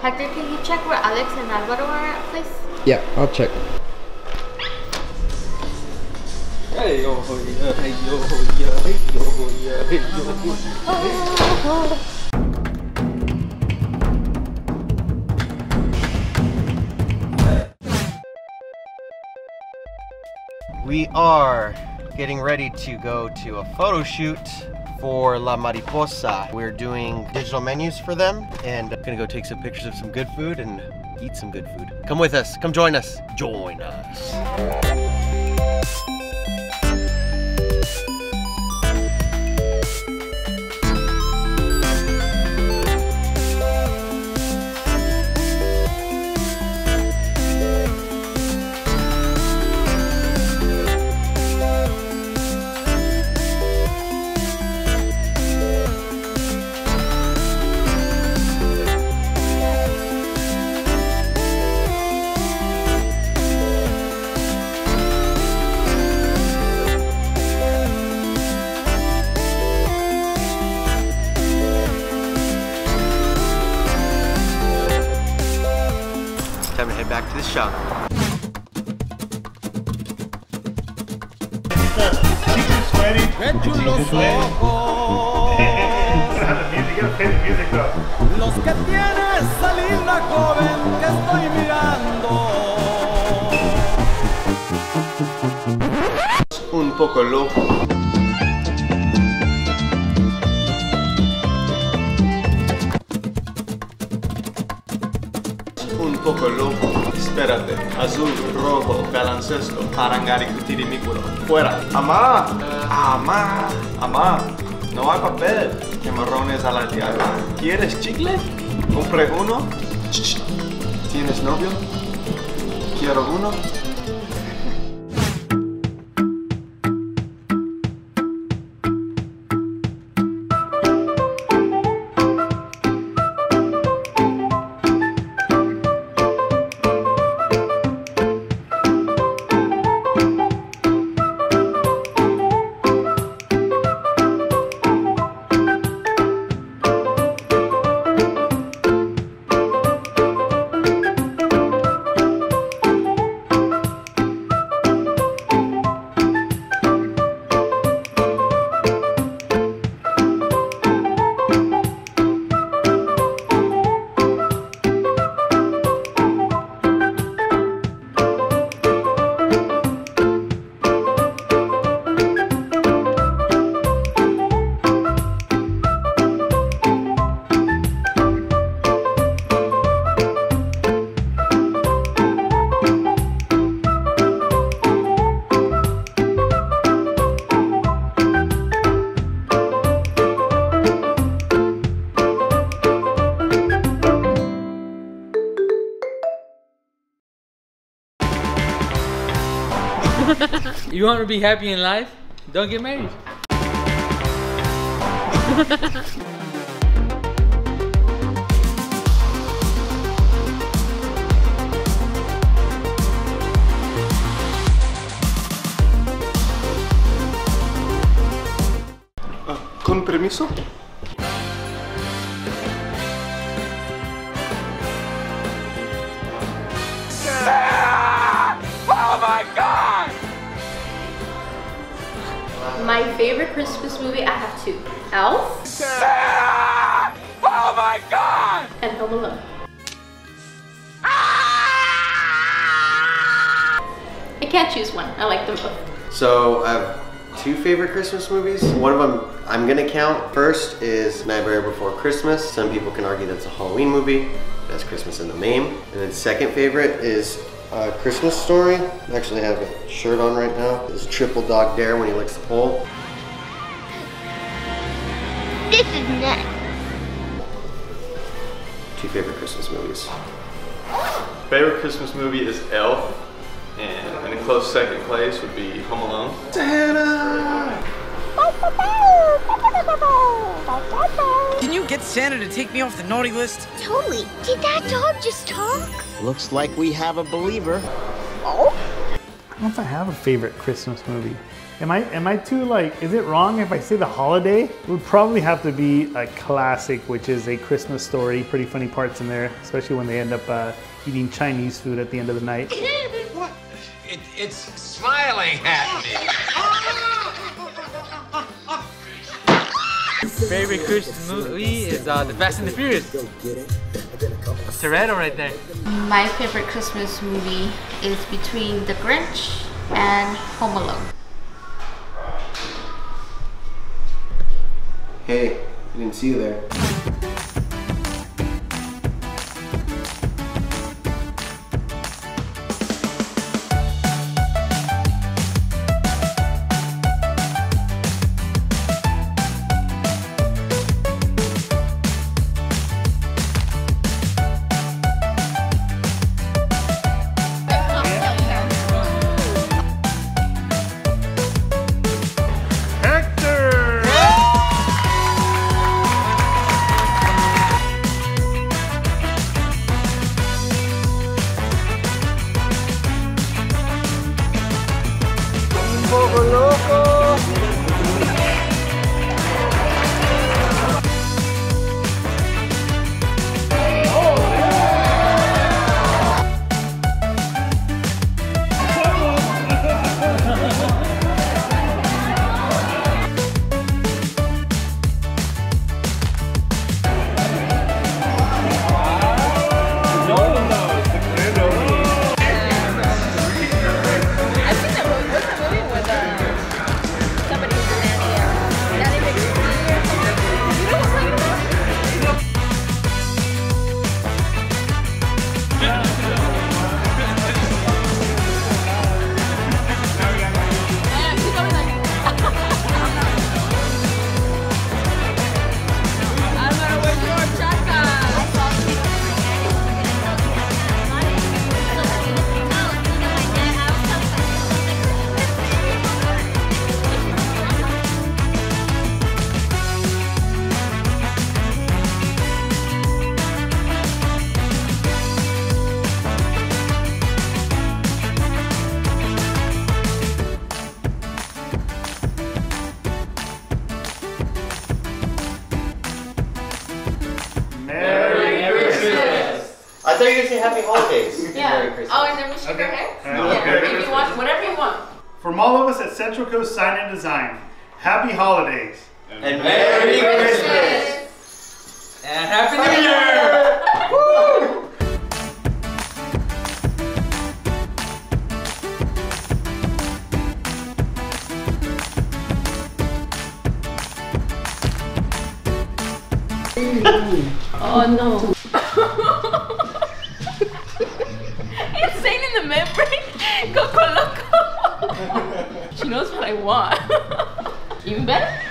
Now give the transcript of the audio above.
Hector, can you check where Alex and Alvaro are at, please? Yeah, I'll check. Hey yo, yeah, hey yo, yeah, hey yo, yeah, hey yo. We are getting ready to go to a photo shoot for La Mariposa. We're doing digital menus for them and I'm gonna go take some pictures of some good food and eat some good food. Come with us, come join us. Join us. To the shop. Los que tiene esa linda joven que estoy mirando. Un poco loco. Un poco loco. Espérate. Azul, rojo, baloncesto, parangari, kutirimículo. Fuera. Amá. Amá. Amá. No hay papel. Camarrones a la diabla. ¿Quieres chicle? Compré uno. ¿Tienes novio? Quiero uno. You want to be happy in life? Don't get married. Con permiso. My favorite Christmas movie, I have two. Elf. Oh my god! And Home Alone. I can't choose one. I like them both. So I have two favorite Christmas movies. One of them I'm gonna count. First is Nightmare Before Christmas. Some people can argue that's a Halloween movie. That's Christmas in the name. And then second favorite is uh, Christmas Story. I actually have a shirt on right now. It's Triple Dog Dare when he licks the pole. This is nuts. Two favorite Christmas movies. Favorite Christmas movie is Elf. And in a close second place would be Home Alone. Santa! Can you get Santa to take me off the naughty list? Totally. Did that dog just talk? Looks like we have a believer. Oh. I don't know if I have a favorite Christmas movie. Am I am I too like? Is it wrong if I say the holiday? It would probably have to be a classic, which is a Christmas story. Pretty funny parts in there, especially when they end up uh, eating Chinese food at the end of the night. What? It, it's smiling at me. Favorite Christmas movie is uh, The Fast and the Furious. Toretto right there. My favorite Christmas movie is between The Grinch and Home Alone. Hey, I didn't see you there. Christmas. And then we shake our head? Alright, Yeah. okay. If you want, whatever you want. From all of us at Central Coast Sign and Design, happy holidays. And Merry Christmas. And Happy New Year! Oh no. I want. Even better?